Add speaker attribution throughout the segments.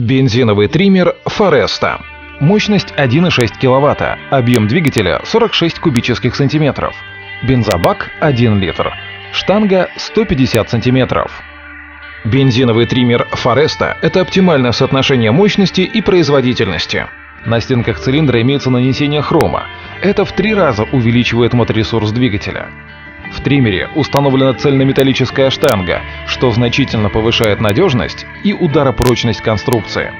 Speaker 1: Бензиновый триммер Foresta. Мощность 1,6 кВт, объем двигателя 46 кубических сантиметров. Бензобак 1 литр. Штанга 150 сантиметров. Бензиновый триммер Foresta – это оптимальное соотношение мощности и производительности. На стенках цилиндра имеется нанесение хрома. Это в три раза увеличивает моторесурс двигателя. В триммере установлена цельнометаллическая штанга, что значительно повышает надежность и ударопрочность конструкции.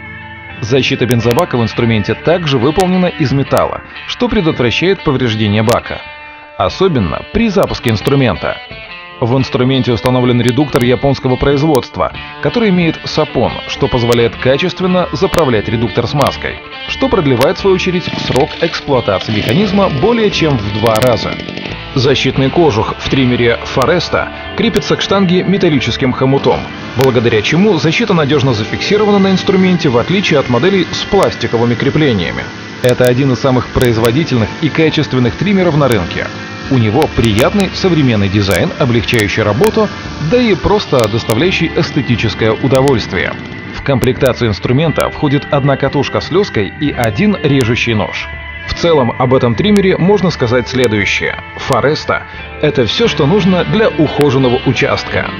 Speaker 1: Защита бензобака в инструменте также выполнена из металла, что предотвращает повреждение бака. Особенно при запуске инструмента. В инструменте установлен редуктор японского производства, который имеет сапон, что позволяет качественно заправлять редуктор смазкой, что продлевает в свою очередь срок эксплуатации механизма более чем в два раза. Защитный кожух в триммере Foresta крепится к штанге металлическим хомутом, благодаря чему защита надежно зафиксирована на инструменте в отличие от моделей с пластиковыми креплениями. Это один из самых производительных и качественных триммеров на рынке. У него приятный современный дизайн, облегчающий работу, да и просто доставляющий эстетическое удовольствие. В комплектацию инструмента входит одна катушка с леской и один режущий нож. В целом об этом триммере можно сказать следующее. Фореста – это все, что нужно для ухоженного участка.